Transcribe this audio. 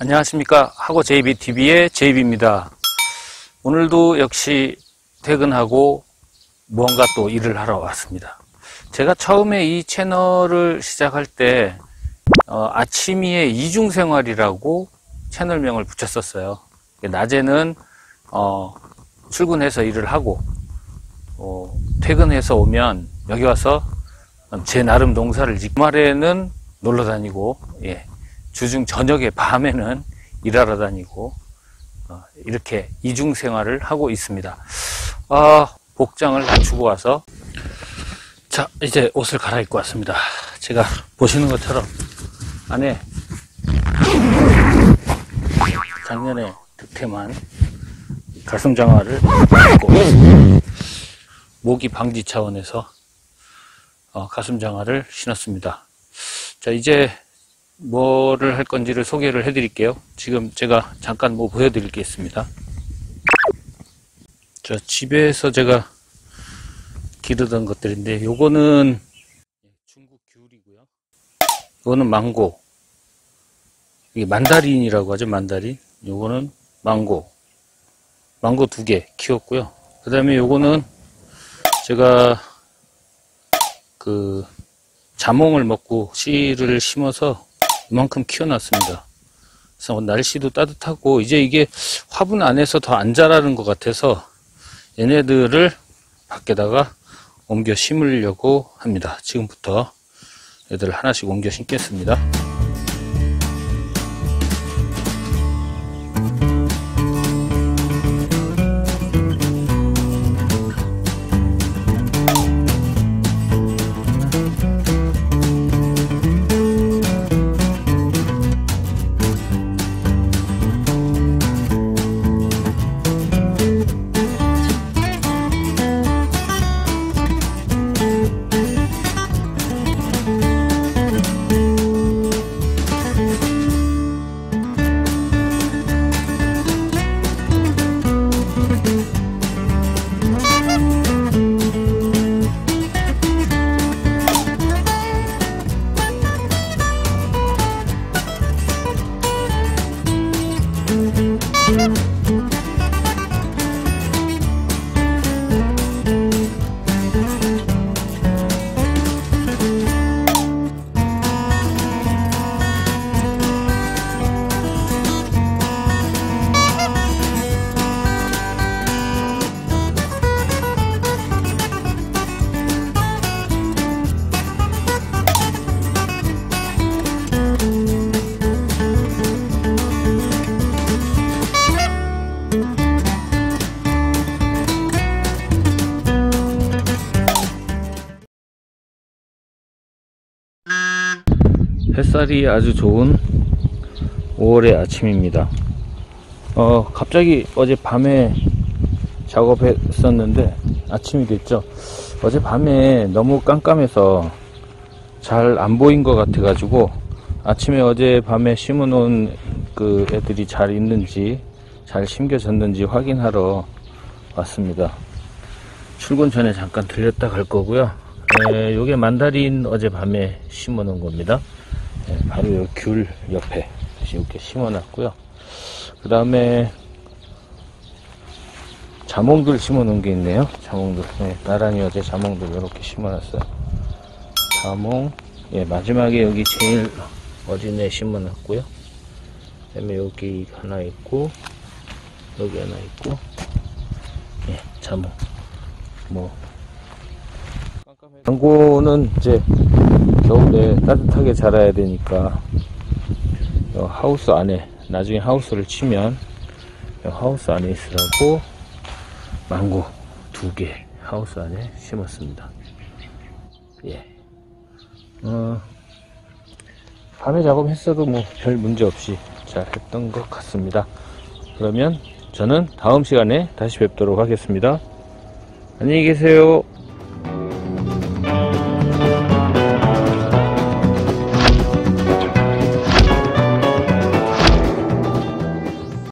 안녕하십니까 하고 JBTV의 JB입니다. 오늘도 역시 퇴근하고 무언가 또 일을 하러 왔습니다. 제가 처음에 이 채널을 시작할 때 어, 아침이의 이중생활이라고 채널명을 붙였었어요. 낮에는 어, 출근해서 일을 하고 어, 퇴근해서 오면 여기 와서 제 나름 농사를 짓고 주말에는 놀러 다니고 예, 주중 저녁에 밤에는 일하러 다니고 어, 이렇게 이중 생활을 하고 있습니다. 아, 복장을 갖추고 와서 자 이제 옷을 갈아입고 왔습니다. 제가 보시는 것처럼 안에 작년에 득템한 가슴 장화를 입고 모기 방지 차원에서 어, 가슴 장화를 신었습니다. 자 이제 뭐를 할 건지를 소개를 해 드릴게요. 지금 제가 잠깐 뭐 있습니다. 자, 집에서 제가 기르던 것들인데, 요거는 중국 귤이고요. 요거는 망고. 이게 만다린이라고 하죠, 만다린. 요거는 망고. 망고 두 개 키웠고요. 그 다음에 요거는 제가 그 자몽을 먹고 씨를 심어서 이만큼 키워놨습니다. 그래서 날씨도 따뜻하고 이제 이게 화분 안에서 더 안 자라는 것 같아서 얘네들을 밖에다가 옮겨 심으려고 합니다. 지금부터 얘들을 하나씩 옮겨 심겠습니다. 햇살이 아주 좋은 5월의 아침입니다. 어, 갑자기 어제 밤에 작업했었는데 아침이 됐죠. 어제 밤에 너무 깜깜해서 잘 안 보인 것 같아 가지고 아침에 어제 밤에 심어 놓은 그 애들이 잘 있는지 잘 심겨졌는지 확인하러 왔습니다. 출근 전에 잠깐 들렸다 갈 거고요. 에, 요게 만다린 어제 밤에 심어 놓은 겁니다. 에, 바로 요귤 옆에 이렇게 심어 놨고요. 그 다음에 자몽들 심어 놓은 게 있네요. 자몽들. 네, 나란히 어제 자몽들 이렇게 심어 놨어요. 자몽. 예, 마지막에 여기 제일 어진에 심어 놨고요. 그 다음에 여기 하나 있고, 여기 하나 있고, 예, 자몽. 뭐, 망고는 이제 겨울에 따뜻하게 자라야 되니까 하우스 안에 나중에 하우스를 치면 하우스 안에 있으라고 망고 두 개 하우스 안에 심었습니다. 예. 어, 밤에 작업했어도 뭐 별 문제 없이 잘 했던 것 같습니다. 그러면 저는 다음 시간에 다시 뵙도록 하겠습니다. 안녕히 계세요.